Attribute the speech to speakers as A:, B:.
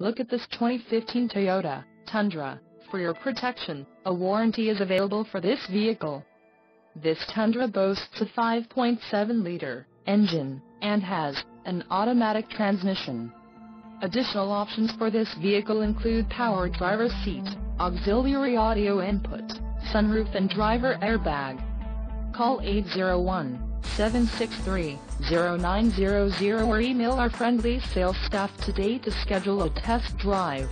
A: Look at this 2015 Toyota Tundra. For your protection, a warranty is available for this vehicle. This Tundra boasts a 5.7-liter engine, and has an automatic transmission. Additional options for this vehicle include power driver seat, auxiliary audio input, sunroof and driver airbag. Call 801-763-0900 or email our friendly sales staff today to schedule a test drive.